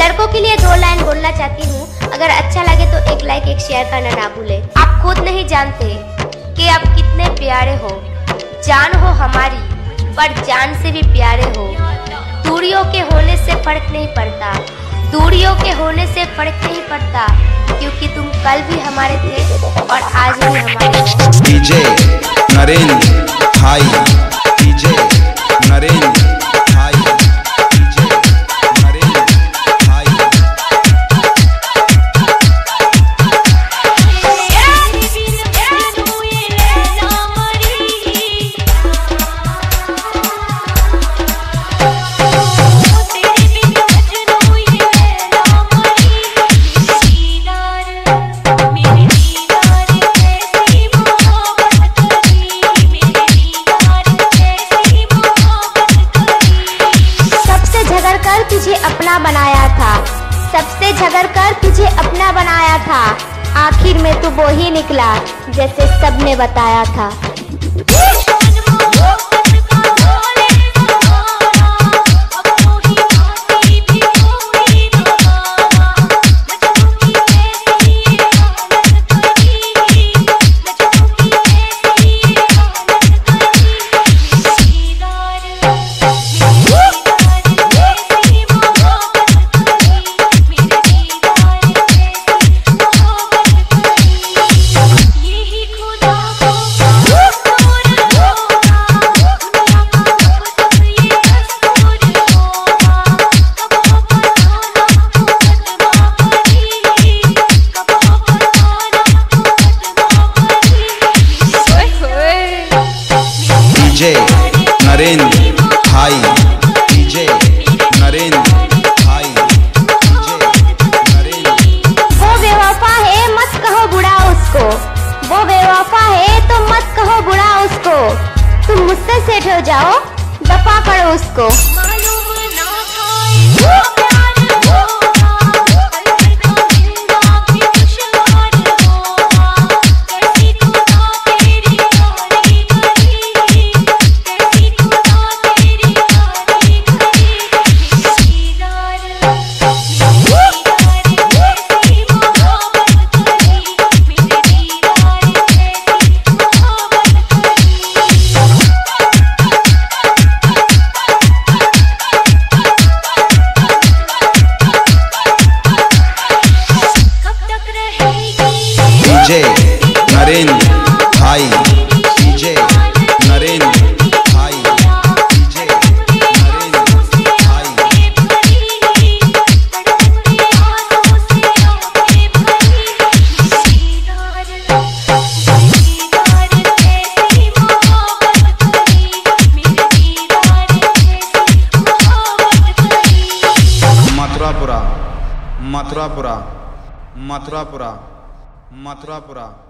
लड़कों के लिए दो लाइन बोलना चाहती हूँ। अगर अच्छा लगे तो एक लाइक एक शेयर करना ना भूले। आप खुद नहीं जानते कि आप कितने प्यारे हो। जान हो हमारी, पर जान से भी प्यारे हो। दूरियों के होने से फ़र्क नहीं पड़ता। दूरियों के होने से फ़र्क नहीं पड़ता, क्योंकि तुम कल भी हमारे थे और आज भी हमारे डीजे, नरेंद्र, भाई, डीजे। तुझे अपना बनाया था। सबसे झगड़ कर तुझे अपना बनाया था। आखिर में तू वो ही निकला, जैसे सबने बताया था। तुम मुझसे सेठ हो जाओ दफ़ा करो उसको। डीजे नरेंद्र भाई डीजे नरेंद्र भाई डीजे नरेंद्र भाई। मथुरापुरा मथुरापुरा मथुरापुरा। मथुरापुरा।